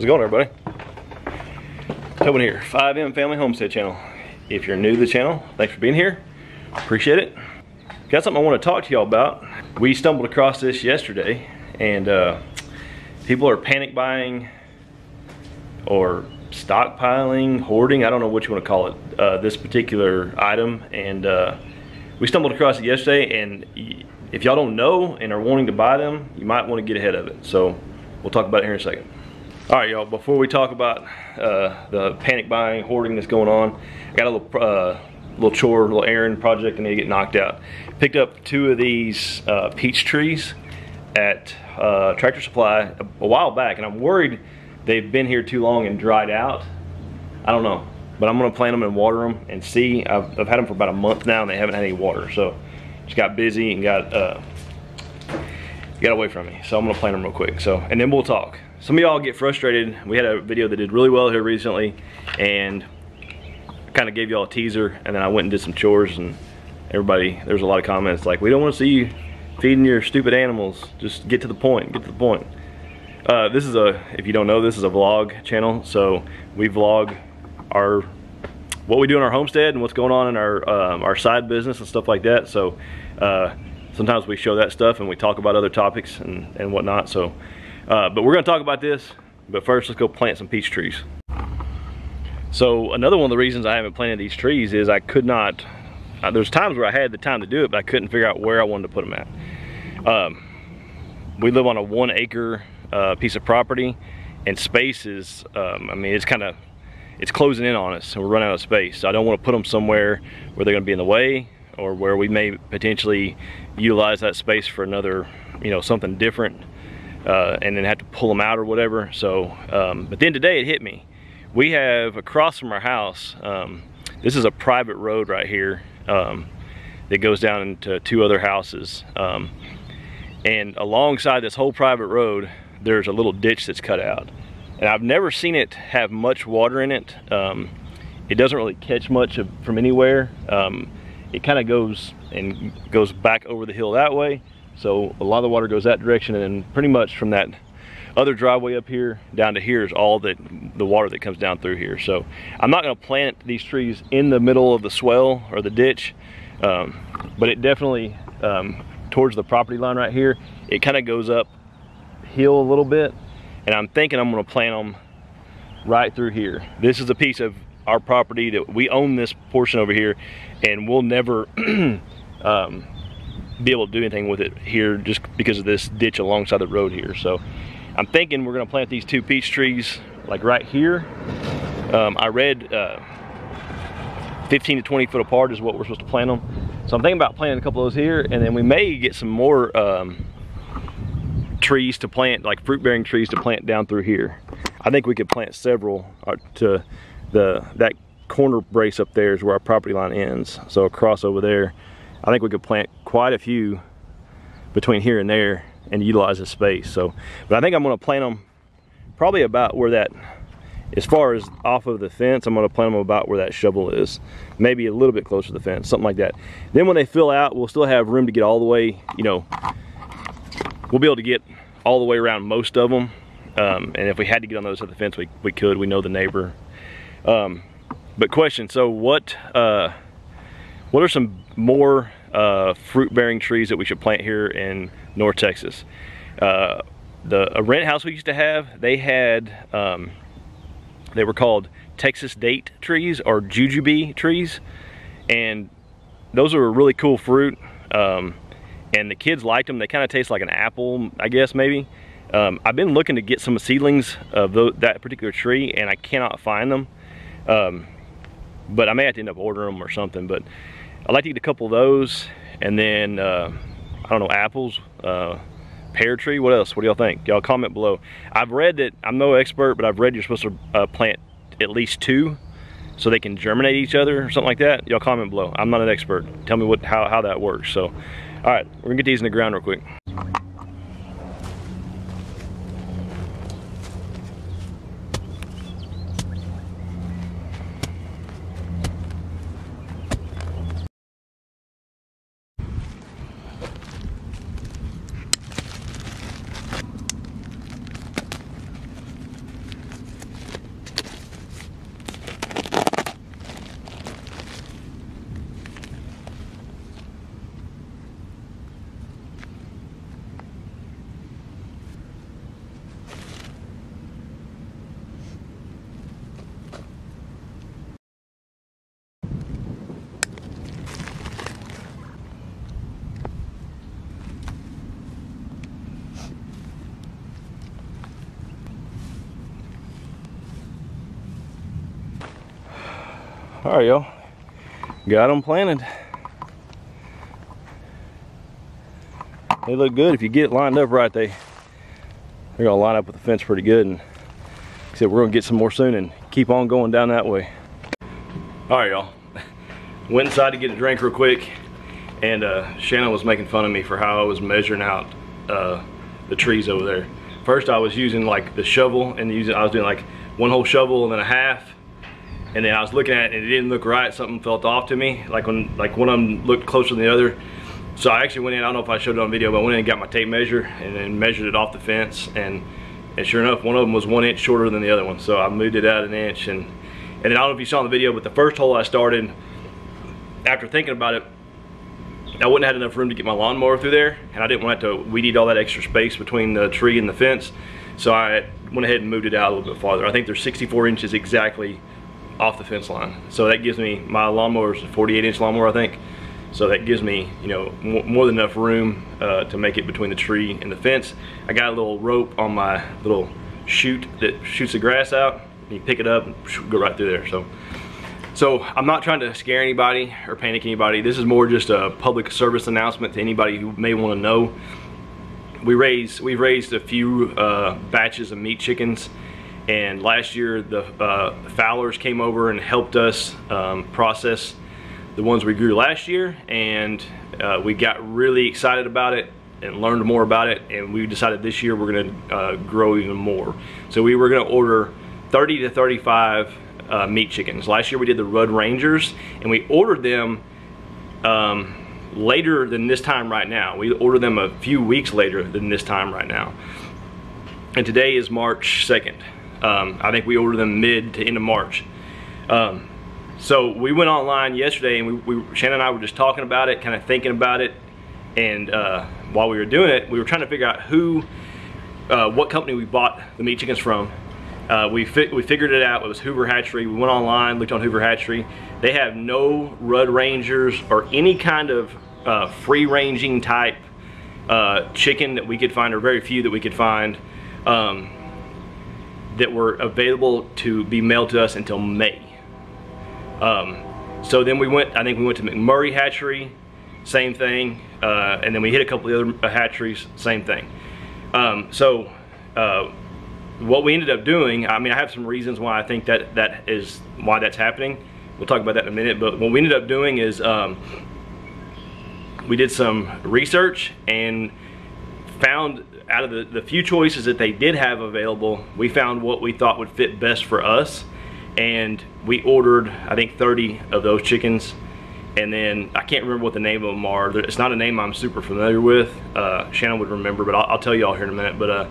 How's it going, everybody? Tobin here, 5M Family Homestead Channel. If you're new to the channel, thanks for being here. Appreciate it. Got something I want to talk to y'all about. We stumbled across this yesterday, and uh, people are panic buying or stockpiling, hoarding, I don't know what you want to call it, uh, this particular item. And uh, we stumbled across it yesterday, and if y'all don't know and are wanting to buy them, you might want to get ahead of it. So we'll talk about it here in a second. All right, y'all, before we talk about uh, the panic buying, hoarding that's going on, I got a little, uh, little chore, little errand project I need to get knocked out. Picked up two of these uh, peach trees at uh, Tractor Supply a, a while back, and I'm worried they've been here too long and dried out. I don't know, but I'm gonna plant them and water them and see. I've, I've had them for about a month now and they haven't had any water. So just got busy and got uh, got away from me. So I'm gonna plant them real quick. So, and then we'll talk. Some of y'all get frustrated. We had a video that did really well here recently and kind of gave y'all a teaser and then I went and did some chores and everybody, there's a lot of comments like, we don't wanna see you feeding your stupid animals. Just get to the point, get to the point. Uh, this is a, if you don't know, this is a vlog channel. So we vlog our, what we do in our homestead and what's going on in our, um, our side business and stuff like that. So uh, sometimes we show that stuff and we talk about other topics and, and whatnot. So, uh, but we're gonna talk about this. But first, let's go plant some peach trees. So another one of the reasons I haven't planted these trees is I could not, uh, there's times where I had the time to do it, but I couldn't figure out where I wanted to put them at. Um, we live on a one acre uh, piece of property and space is, um, I mean, it's kind of, it's closing in on us and we're running out of space. So I don't want to put them somewhere where they're going to be in the way or where we may potentially utilize that space for another, you know, something different uh, and then have to pull them out or whatever. So, um, but then today it hit me. We have across from our house, um, this is a private road right here um, that goes down into two other houses. Um, and alongside this whole private road, there's a little ditch that's cut out. And I've never seen it have much water in it. Um, it doesn't really catch much of, from anywhere. Um, it kind of goes and goes back over the hill that way. So a lot of the water goes that direction and pretty much from that other driveway up here down to here is all that the water that comes down through here. So I'm not gonna plant these trees in the middle of the swale or the ditch, um, but it definitely, um, towards the property line right here, it kind of goes up hill a little bit and I'm thinking I'm gonna plant them right through here. This is a piece of our property that we own this portion over here and we'll never um, be able to do anything with it here just because of this ditch alongside the road here. So I'm thinking we're gonna plant these two peach trees like right here. Um, I read uh, 15 to 20 foot apart is what we're supposed to plant them. So I'm thinking about planting a couple of those here and then we may get some more um, trees to plant, like fruit bearing trees to plant down through here. I think we could plant several uh, to the that corner brace up there is where our property line ends. So across over there, I think we could plant quite a few between here and there and utilize the space. So, but I think I'm gonna plant them probably about where that, as far as off of the fence, I'm gonna plant them about where that shovel is. Maybe a little bit closer to the fence, something like that. Then when they fill out, we'll still have room to get all the way, you know, we'll be able to get all the way around most of them. Um, and if we had to get on those at the fence, we, we could, we know the neighbor. Um, but question, so what, uh, what are some more uh, fruit bearing trees that we should plant here in North Texas? Uh, the a rent house we used to have, they had, um, they were called Texas date trees or jujube trees. And those are a really cool fruit. Um, and the kids liked them. They kind of taste like an apple, I guess, maybe. Um, I've been looking to get some seedlings of that particular tree and I cannot find them. Um, but I may have to end up ordering them or something. But I'd like to eat a couple of those and then, uh, I don't know, apples, uh, pear tree, what else? What do y'all think? Y'all comment below. I've read that, I'm no expert, but I've read you're supposed to uh, plant at least two so they can germinate each other or something like that. Y'all comment below. I'm not an expert. Tell me what how, how that works. So all right, we're gonna get these in the ground real quick. All right, y'all. Got them planted. They look good. If you get it lined up right, they, they're gonna line up with the fence pretty good. And like I said, we're gonna get some more soon and keep on going down that way. All right, y'all. Went inside to get a drink real quick. And uh, Shannon was making fun of me for how I was measuring out uh, the trees over there. First I was using like the shovel and using, I was doing like one whole shovel and then a half. And then I was looking at it and it didn't look right. Something felt off to me. Like when like one of them looked closer than the other. So I actually went in, I don't know if I showed it on video, but I went in and got my tape measure and then measured it off the fence. And, and sure enough, one of them was one inch shorter than the other one. So I moved it out an inch. And, and then I don't know if you saw in the video, but the first hole I started, after thinking about it, I wouldn't have had enough room to get my lawnmower through there, and I didn't want to weed eat all that extra space between the tree and the fence. So I went ahead and moved it out a little bit farther. I think there's 64 inches exactly off the fence line. So that gives me, my lawnmower is a 48 inch lawnmower, I think. So that gives me, you know, more than enough room uh, to make it between the tree and the fence. I got a little rope on my little chute that shoots the grass out. You pick it up and go right through there. So so I'm not trying to scare anybody or panic anybody. This is more just a public service announcement to anybody who may want to know. We raised, we've raised a few uh, batches of meat chickens and last year the uh, Fowlers came over and helped us um, process the ones we grew last year and uh, we got really excited about it and learned more about it and we decided this year we're going to uh, grow even more. So we were going to order 30 to 35 uh, meat chickens. Last year we did the Rudd Rangers and we ordered them um, later than this time right now. We ordered them a few weeks later than this time right now. And today is March 2nd. Um, I think we ordered them mid to end of March. Um, so we went online yesterday and we, we, Shannon and I were just talking about it, kind of thinking about it. And uh, while we were doing it, we were trying to figure out who, uh, what company we bought the meat chickens from uh, we, fi we figured it out. It was Hoover Hatchery. We went online, looked on Hoover Hatchery. They have no Rudd Rangers or any kind of uh, free-ranging type uh, chicken that we could find, or very few that we could find, um, that were available to be mailed to us until May. Um, so then we went, I think we went to McMurray Hatchery, same thing, uh, and then we hit a couple of other hatcheries, same thing. Um, so uh, what we ended up doing, I mean, I have some reasons why I think that that is why that's happening. We'll talk about that in a minute, but what we ended up doing is um, we did some research and found out of the, the few choices that they did have available, we found what we thought would fit best for us. And we ordered, I think 30 of those chickens. And then I can't remember what the name of them are. It's not a name I'm super familiar with. Uh, Shannon would remember, but I'll, I'll tell you all here in a minute. But uh,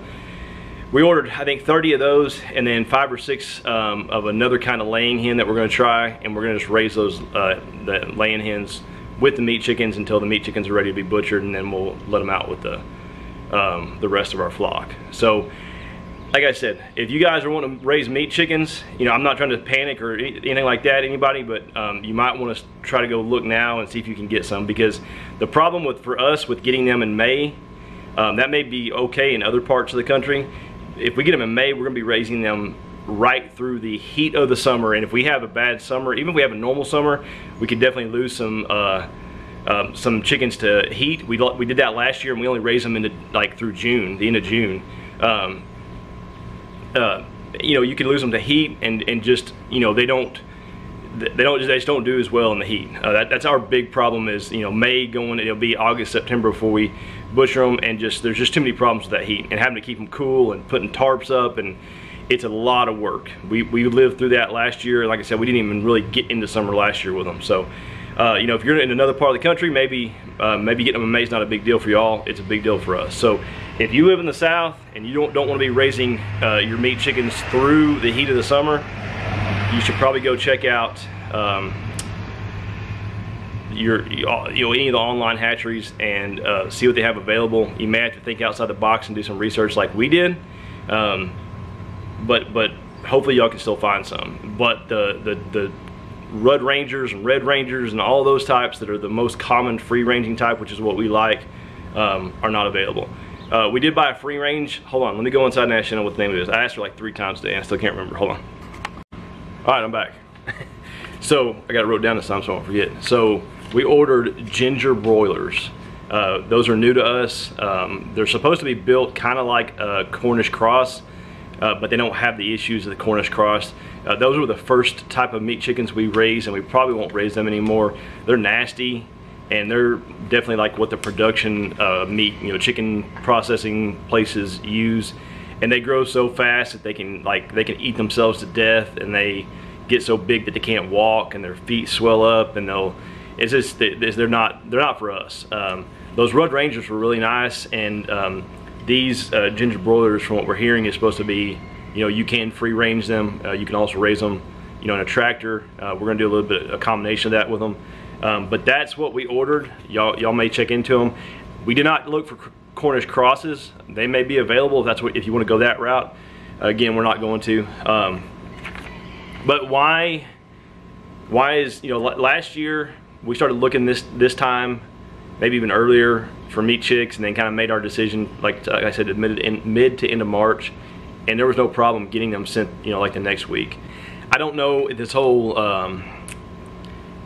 we ordered, I think, 30 of those and then five or six um, of another kind of laying hen that we're gonna try and we're gonna just raise those uh, the laying hens with the meat chickens until the meat chickens are ready to be butchered and then we'll let them out with the, um, the rest of our flock. So, like I said, if you guys are wanting to raise meat chickens, you know, I'm not trying to panic or anything like that, anybody, but um, you might want to try to go look now and see if you can get some because the problem with for us with getting them in May, um, that may be okay in other parts of the country if we get them in May, we're gonna be raising them right through the heat of the summer. And if we have a bad summer, even if we have a normal summer, we could definitely lose some uh, um, some chickens to heat. We, we did that last year and we only raised them into like through June, the end of June. Um, uh, you know, you can lose them to heat and, and just, you know, they don't, they don't they just don't do as well in the heat. Uh, that, that's our big problem is you know May going it'll be August September before we butcher them and just there's just too many problems with that heat and having to keep them cool and putting tarps up and it's a lot of work. We we lived through that last year. Like I said, we didn't even really get into summer last year with them. So. Uh, you know, if you're in another part of the country, maybe uh, maybe getting them May is not a big deal for y'all. It's a big deal for us. So if you live in the South and you don't don't want to be raising uh, your meat chickens through the heat of the summer, you should probably go check out um, your you know any of the online hatcheries and uh, see what they have available. You may have to think outside the box and do some research like we did, um, but but hopefully y'all can still find some. But the the the Rudd Rangers and Red Rangers and all those types that are the most common free ranging type, which is what we like, um, are not available. Uh, we did buy a free range. Hold on, let me go inside and ask you what the name of it is. I asked her like three times today and I still can't remember. Hold on. All right, I'm back. So I got it wrote down this time so I won't forget. So we ordered ginger broilers. Uh, those are new to us. Um, they're supposed to be built kind of like a Cornish cross, uh, but they don't have the issues of the Cornish cross. Uh, those were the first type of meat chickens we raised, and we probably won't raise them anymore. They're nasty, and they're definitely like what the production uh, meat, you know, chicken processing places use. And they grow so fast that they can like they can eat themselves to death, and they get so big that they can't walk, and their feet swell up, and they'll. It's just they're not they're not for us. Um, those Rudd Rangers were really nice, and um, these uh, ginger broilers, from what we're hearing, is supposed to be, you know, you can free range them. Uh, you can also raise them, you know, in a tractor. Uh, we're gonna do a little bit, a combination of that with them. Um, but that's what we ordered. Y'all, y'all may check into them. We did not look for Cornish crosses. They may be available if that's what, if you want to go that route. Again, we're not going to. Um, but why? Why is you know last year we started looking this this time maybe even earlier for meat chicks and then kind of made our decision like, like I said in mid to end of March and there was no problem getting them sent you know like the next week. I don't know if this whole um,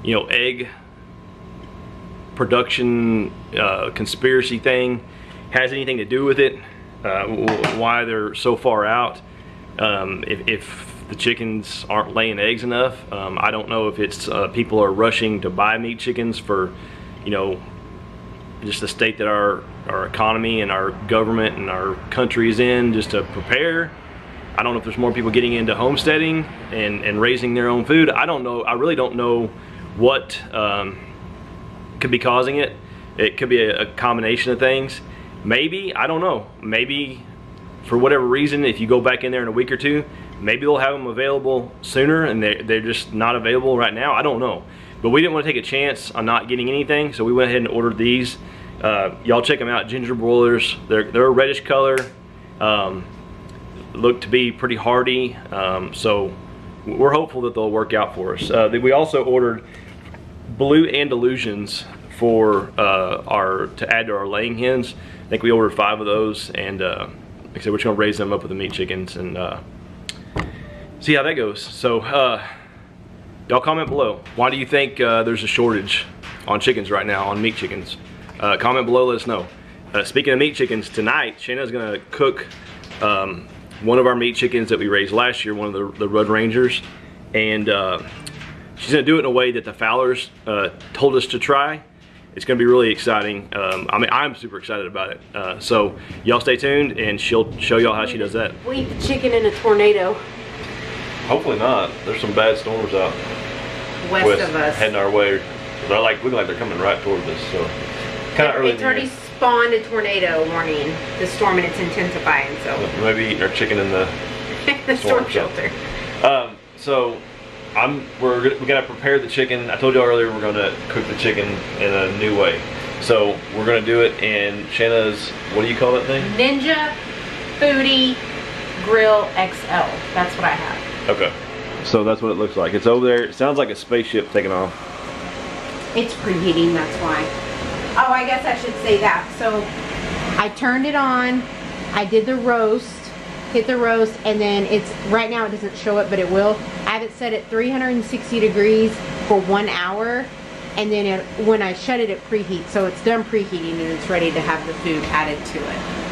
you know egg production uh, conspiracy thing has anything to do with it uh, why they're so far out. Um, if, if, the chickens aren't laying eggs enough um, I don't know if it's uh, people are rushing to buy meat chickens for you know just the state that our, our economy and our government and our country is in just to prepare. I don't know if there's more people getting into homesteading and, and raising their own food. I don't know. I really don't know what um, could be causing it. It could be a, a combination of things. Maybe, I don't know. Maybe for whatever reason, if you go back in there in a week or two, maybe they'll have them available sooner and they're, they're just not available right now. I don't know. But we didn't want to take a chance on not getting anything, so we went ahead and ordered these. Uh, Y'all check them out, ginger broilers. They're, they're a reddish color. Um, look to be pretty hardy, um, so we're hopeful that they'll work out for us. Uh, we also ordered blue Andalusians for uh, our to add to our laying hens. I think we ordered five of those, and uh, like I said, we're just gonna raise them up with the meat chickens and uh, see how that goes. So uh, Y'all comment below. Why do you think uh, there's a shortage on chickens right now, on meat chickens? Uh, comment below, let us know. Uh, speaking of meat chickens, tonight, Shayna's gonna cook um, one of our meat chickens that we raised last year, one of the, the Rudd Rangers. And uh, she's gonna do it in a way that the Fowlers uh, told us to try. It's gonna be really exciting. Um, I mean, I'm super excited about it. Uh, so y'all stay tuned and she'll show y'all how she does that. We eat the chicken in a tornado. Hopefully not. There's some bad storms out west, west of us. Heading our way. They're like, look like they're coming right towards us. So kind of early. It's already spawned a tornado warning. The storm and it's intensifying. So we might be eating our chicken in the, the storm, storm shelter. Um, so I'm we're we gotta prepare the chicken. I told you earlier we're gonna cook the chicken in a new way. So we're gonna do it in Shanna's what do you call that thing? Ninja Foodi Grill XL. That's what I have. Okay. So that's what it looks like. It's over there. It sounds like a spaceship taking off. It's preheating, that's why. Oh, I guess I should say that. So I turned it on. I did the roast, hit the roast, and then it's, right now it doesn't show it, but it will. I have it set at 360 degrees for one hour. And then it, when I shut it, it preheats. So it's done preheating and it's ready to have the food added to it.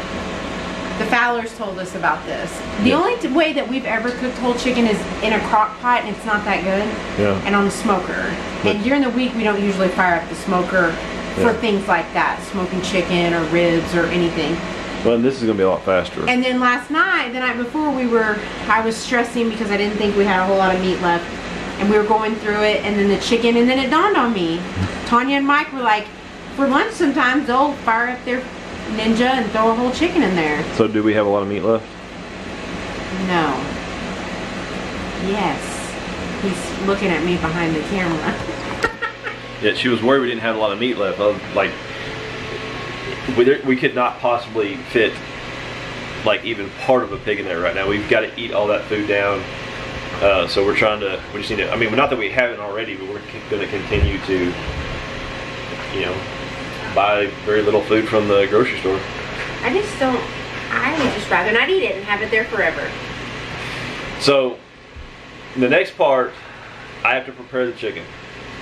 The Fowlers told us about this. The yeah. only way that we've ever cooked whole chicken is in a crock pot and it's not that good. Yeah. And on the smoker. But and during the week we don't usually fire up the smoker for yeah. things like that, smoking chicken or ribs or anything. Well, this is gonna be a lot faster. And then last night, the night before, we were, I was stressing because I didn't think we had a whole lot of meat left. And we were going through it, and then the chicken, and then it dawned on me. Tanya and Mike were like, for lunch sometimes they'll fire up their Ninja and throw a whole chicken in there. So do we have a lot of meat left? No. Yes. He's looking at me behind the camera. yeah, she was worried we didn't have a lot of meat left. I was like, we, we could not possibly fit like even part of a pig in there right now. We've got to eat all that food down. Uh, so we're trying to, we just need to, I mean, not that we haven't already, but we're going to continue to, you know, buy very little food from the grocery store. I just don't, I would just rather not eat it and have it there forever. So, the next part I have to prepare the chicken.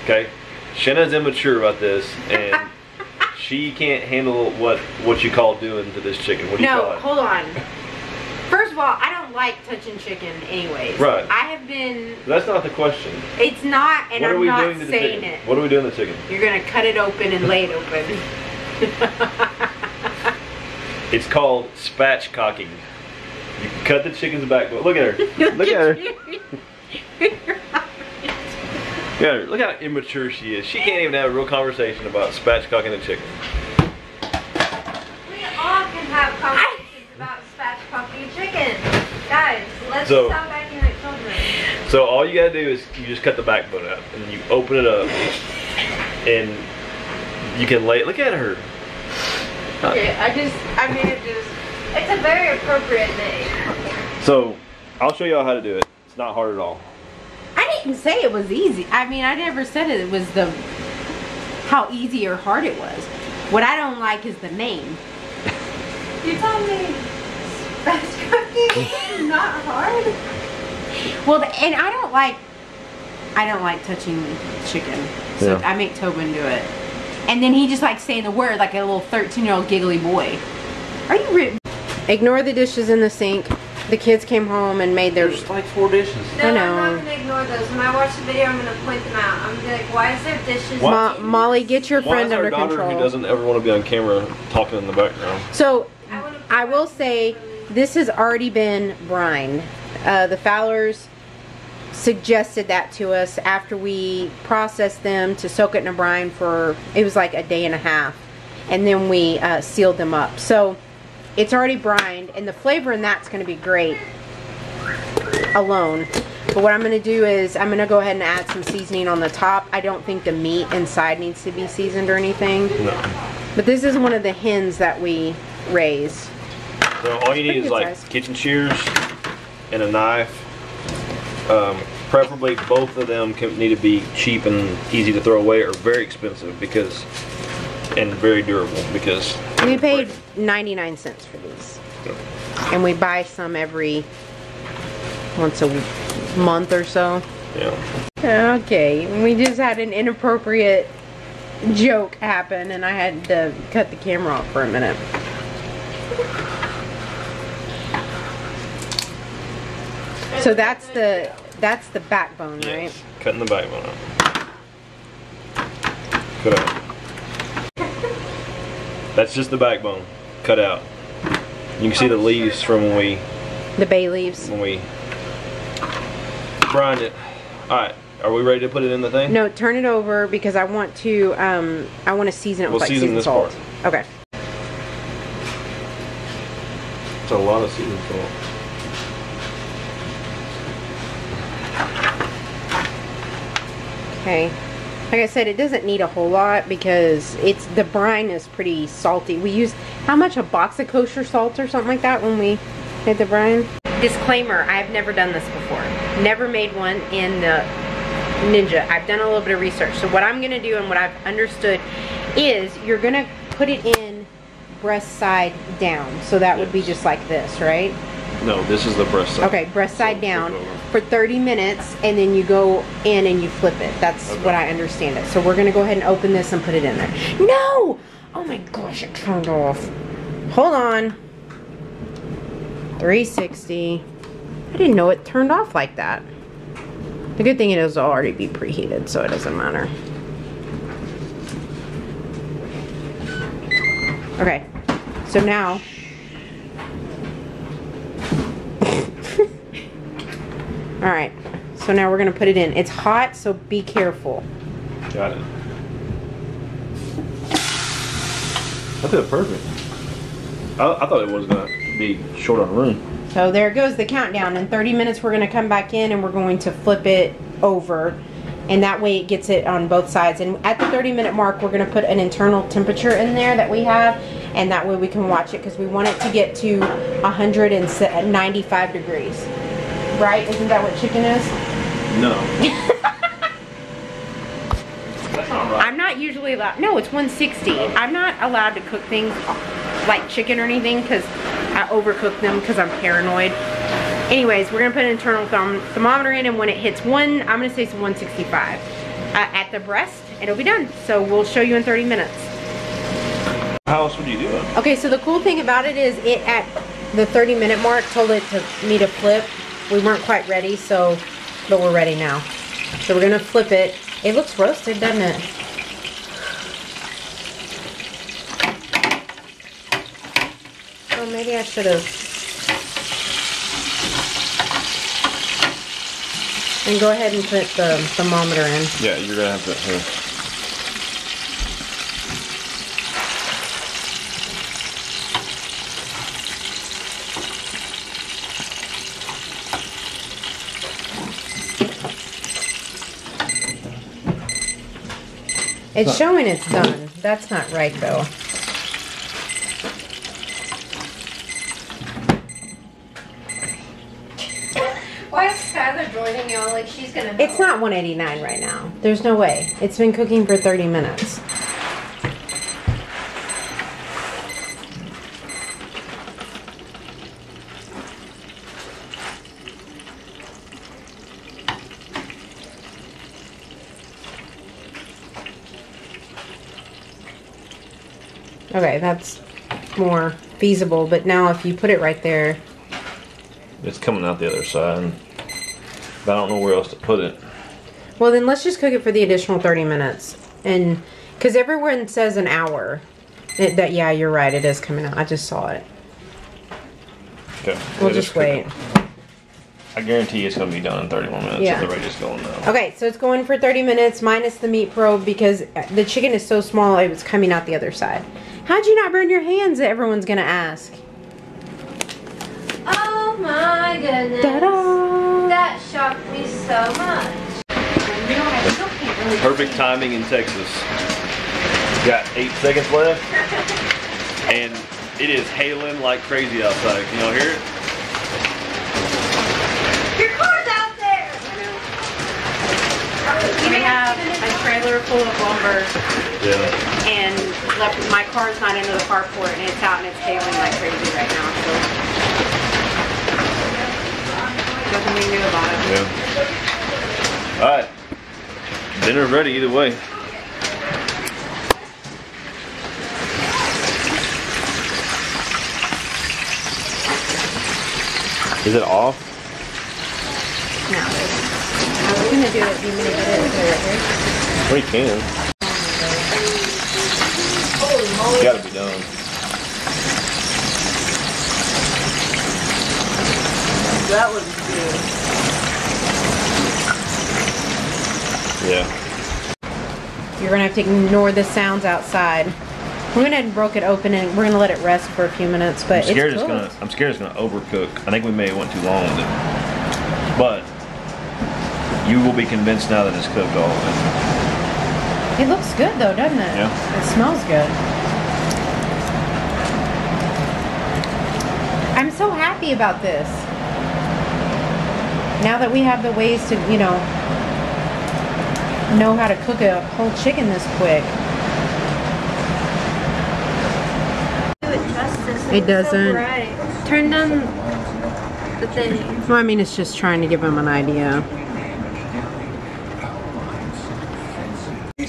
Okay? Shanna's immature about this, and she can't handle what what you call doing to this chicken. What do you call No, it? hold on. First of all, I don't like touching chicken anyways. Right. I have been, That's not the question. it's not, and what I'm not doing to the saying it. What are we doing to the chicken? You're gonna cut it open and lay it open. It's called spatchcocking. You cut the chicken's back. Look at her. Look at her. Look. Look how immature she is. She can't even have a real conversation about spatchcocking a chicken. We all can have conversations about spatchcocking a chicken. Guys, let's So- stop acting like children. So all you gotta do is you just cut the backbone out and you open it up and you can lay. Look at her. Okay, I just, I mean, it just, It's a very appropriate name. So I'll show y'all how to do it. It's not hard at all. I didn't say it was easy. I mean, I never said it was the, how easy or hard it was. What I don't like is the name. You told me spatchcocking is not hard. Well, and I don't like, I don't like touching chicken. So Yeah. I make Tobin do it. And then he just likes saying the word like a little 13 year old giggly boy. Are you re- Ignore the dishes in the sink. The kids came home and made their. like four dishes. No, I know. I'm not gonna ignore those. When I watch the video, I'm gonna point them out. I'm gonna be like, why is there dishes? Why- Mo- Molly, get your Why friend is our under daughter control. who doesn't ever want to be on camera talking in the background? So I I will say this has already been brined. Uh, the Fowlers suggested that to us after we processed them to soak it in a brine for it was like a day and a half, and then we uh, sealed them up. So it's already brined, and the flavor in that's going to be great alone. But what I'm going to do is I'm going to go ahead and add some seasoning on the top. I don't think the meat inside needs to be seasoned or anything. No. But this is one of the hens that we raise. So all you need is like size. kitchen shears and a knife. Um, preferably both of them can, need to be cheap and easy to throw away or very expensive because and very durable because We paid 99 cents for these. And we buy some every once a month or so. yeah. Okay, we just had an inappropriate joke happen and I had to cut the camera off for a minute. So that's the that's the backbone, right? Yes. Cutting the backbone out. Cut out. That's just the backbone. Cut out. You can see the leaves from when we The bay leaves. when we brined it. Alright, are we ready to put it in the thing? No, turn it over because I want to um I want to season it with We'll like season seasoned this salt. part. Okay. It's a lot of season salt. Okay. Like I said, it doesn't need a whole lot because it's the brine is pretty salty. We used how much a box of kosher salt or something like that when we made the brine. Disclaimer: I've never done this before. Never made one in the Ninja. I've done a little bit of research. So what I'm gonna do and what I've understood is you're gonna put it in breast side down. So that would be just like this, right? No, this is the breast side. Okay, breast side So, down for 30 minutes and then you go in and you flip it. That's Okay. what I understand it. So we're gonna go ahead and open this and put it in there. No! Oh my gosh, it turned off. Hold on. 360. I didn't know it turned off like that. The good thing it is it'll already be preheated, so it doesn't matter. Okay, so now All right, so now we're gonna put it in. It's hot, so be careful. Got it. I feel perfect. I, I thought it was gonna be short on room. So there goes the countdown. In 30 minutes, we're gonna come back in and we're going to flip it over. And that way it gets it on both sides. And at the 30 minute mark, we're gonna put an internal temperature in there that we have. And that way we can watch it because we want it to get to 195 degrees. Right? Isn't that what chicken is? No. That's not right. I'm not usually allowed. No, it's 160. I'm not allowed to cook things like chicken or anything because I overcook them because I'm paranoid. Anyways, we're gonna put an internal therm thermometer in and when it hits one, I'm gonna say it's 165 uh, at the breast, and it'll be done. So we'll show you in 30 minutes. How else would you do it? Okay, so the cool thing about it is it at the 30 minute mark told it to me to flip. We weren't quite ready, so, but we're ready now. So we're gonna flip it. It looks roasted, doesn't it? Oh, maybe I should have. And go ahead and put the thermometer in. Yeah, you're gonna have to. Here. It's showing it's done. That's not right though. Why is Skylar joining y'all? Like she's gonna. It's not 189 right now. There's no way. It's been cooking for 30 minutes. Okay, that's more feasible, but now if you put it right there, It's coming out the other side. But I don't know where else to put it. Well, then let's just cook it for the additional 30 minutes. And because everyone says an hour. It, that yeah, you're right. It is coming out. I just saw it. Okay. We'll just wait. it. I guarantee it's gonna be done in 31 minutes. Yeah. So the rate is going now. Okay, so it's going for 30 minutes minus the meat probe because uh, the chicken is so small it was coming out the other side. How'd you not burn your hands? Everyone's gonna ask. Oh my goodness. Ta-da! That shocked me so much. Perfect timing in Texas. Got eight seconds left, and it is hailing like crazy outside. Can y'all hear it? Your car's out there. We have a trailer full of lumber Yeah. And left, my car's not into the carport and it's out and it's hailing like crazy right now. So nothing we do about it. Yeah. All right. Dinner ready either way. Is it off? No. I was gonna do it. You gonna get it and put it right here? Well, you can. It's gotta be done. That was good. Yeah. You're gonna have to ignore the sounds outside. We went ahead and broke it open and we're gonna let it rest for a few minutes, but I'm scared it's it's, gonna. I'm scared it's gonna overcook. I think we may have went too long with it. But you will be convinced now that it's cooked all of it. It looks good though, doesn't it? Yeah. It smells good. So happy about this. Now that we have the ways to, you know, know how to cook a whole chicken this quick. It. Doesn't. Right. Turn down the thing. Well, I mean, it's just trying to give them an idea.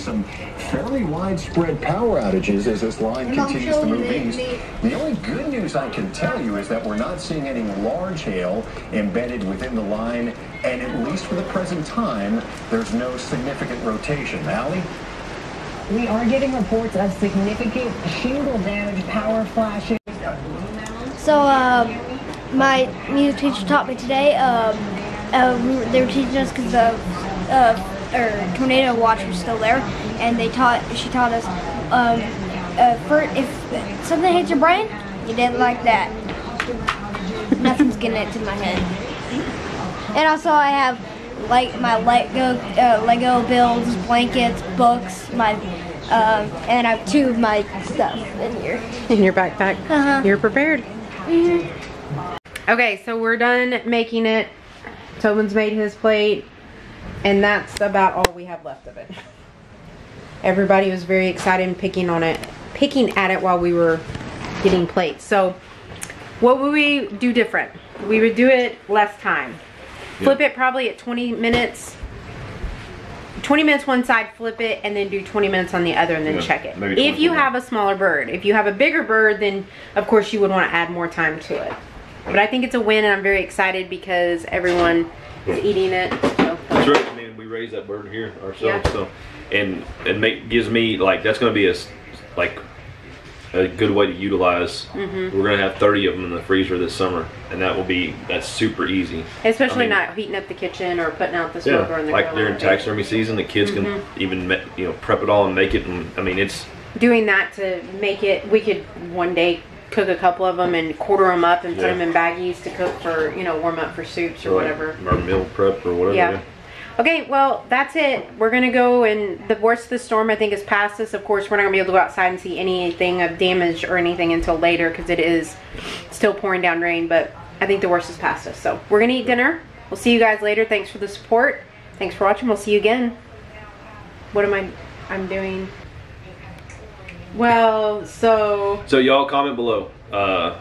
Some fairly widespread power outages as this line continues to move east. The only good news I can tell you is that we're not seeing any large hail embedded within the line, and at least for the present time, there's no significant rotation. Allie? We are getting reports of significant shingle damage, power flashes. So, um, my music teacher taught me today. Um, uh, we were, they were teaching us because the uh, or tornado watch was still there, and they taught. She taught us. Um, uh, for if something hits your brain, you didn't like that. Nothing's getting into my head. And also, I have like my Lego uh, Lego builds, blankets, books, my. Um, and I have two of my stuff in here. In your backpack. Uh-huh. You're prepared. Okay, so we're done making it. Tobin's made his plate, and that's about all we have left of it. Everybody was very excited and picking on it, picking at it while we were getting plates. So, what would we do different? we would do it less time. Flip it probably at 20 minutes. 20 minutes one side, flip it, and then do 20 minutes on the other and then Yeah, check it. If you have a smaller bird. If you have a bigger bird, then of course you would want to add more time to it. But I think it's a win and I'm very excited because everyone is eating it. Right. I mean, we raise that bird here ourselves, Yeah. so and it make gives me like that's going to be a like a good way to utilize. Mm-hmm. We're going to have 30 of them in the freezer this summer, and that will be that's super easy. Especially I mean, not heating up the kitchen or putting out the Yeah, smoker in the like during and taxidermy season, the kids can Mm-hmm. even you know prep it all and make it. And I mean, it's doing that to make it we could one day cook a couple of them and quarter them up and put them in baggies to cook for you know warm up for soups or whatever or meal prep or whatever. yeah okay well that's it. We're gonna go and the worst of the storm i think is past us of course we're not gonna be able to go outside and see anything of damage or anything until later because it is still pouring down rain but i think the worst is past us. So we're gonna eat dinner. We'll see you guys later. Thanks for the support. Thanks for watching. We'll see you again. What am i i'm doing? Well so So y'all comment below. Uh,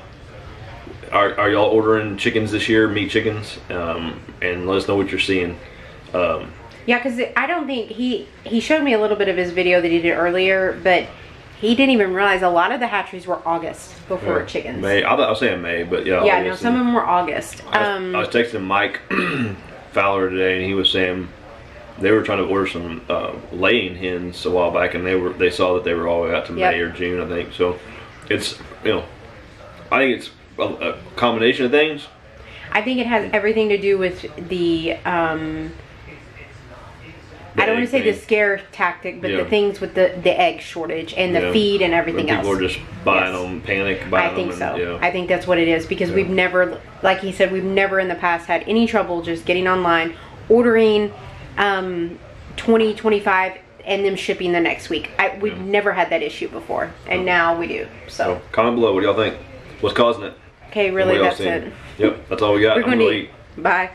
are, are y'all ordering chickens this year, meat chickens? Um, and let us know what you're seeing. Um, Yeah, because I don't think he he showed me a little bit of his video that he did earlier, but he didn't even realize a lot of the hatcheries were August before chickens. May I, was saying May, but yeah. Yeah, no, some of them were August. I was, Um, I was texting Mike Fowler today, and he was saying they were trying to order some uh, laying hens a while back, and they were they saw that they were all the way out to Yep. May or June, I think. So it's you know, I think it's a, a combination of things. I think it has everything to do with the. Um, The I don't want to say the scare tactic, but Yeah. the things with the the egg shortage and the Yeah. feed and everything people else. are just buying Yes. them, panic buying I think them. so. and, yeah. I think that's what it is because we've never, like he said, we've never in the past had any trouble just getting online, ordering um, 20, 25, and them shipping the next week. I, we've never had that issue before, and now we do. So, So comment below. What do y'all think? What's causing it? okay, really, that's it. Yep, that's all we got. We're I'm going to eat. Bye.